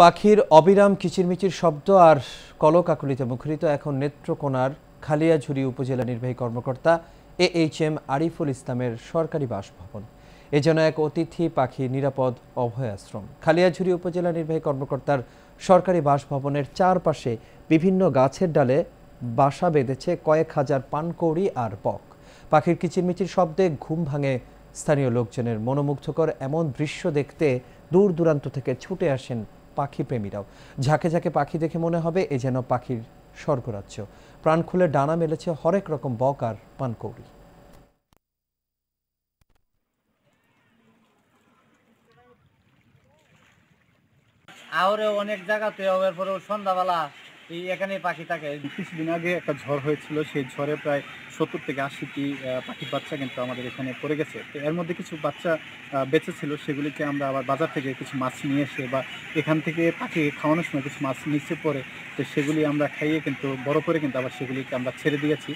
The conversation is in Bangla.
পাখির অবিরাম কিচিরমিচির শব্দ আর কলকাকলিতে মুখরিত এখন নেত্রকোনার খালিয়াঝুরি উপজেলা নির্বাহী কর্মকর্তা এ এইচ এম আরিফুল ইসলামের সরকারি বাসভবন। এ যেন এক অতিথি পাখি নিরাপদ অভয়াশ্রম। খালিয়াঝুরি উপজেলা নির্বাহী কর্মকর্তার সরকারি বাসভবনের চারপাশে বিভিন্ন গাছের ডালে বাসা বেঁধেছে কয়েক হাজার পানকৌড়ি আর বক। পাখির কিচিরমিচির শব্দে ঘুম ভাঙে স্থানীয় লোকজনের মনোমুগ্ধকর এমন দৃশ্য দেখতে দূর দূরান্ত থেকে ছুটে আসেন পাখি প্রেমীরাও ঝাঁকে ঝাঁকে পাখি দেখে মনে হবে এ যেন পাখির স্বর্গরাজ্য। প্রাণ খুলে ডানা মেলেছে হরেক রকম বক আর পানকৌড়ি। আহরে অনেক জায়গাতে হওয়ার পরেও সন্ধ্যাবেলা এই এখানে পাখি থাকে। কিছুদিন আগে একটা ঝড় হয়েছিল, সেই ঝড়ে প্রায় সত্তর থেকে আশিটি পাখির বাচ্চা কিন্তু আমাদের এখানে পড়ে গেছে। তো এর মধ্যে কিছু বাচ্চা বেঁচে ছিল সেগুলিকে আমরা আবার বাজার থেকে কিছু মাছ নিয়ে এসে বা এখান থেকে পাখি খাওয়ানোর সময় কিছু মাছ নিচে পড়ে, তো সেগুলি আমরা খাইয়ে কিন্তু বড় করে কিন্তু আবার সেগুলিকে আমরা ছেড়ে দিয়েছি।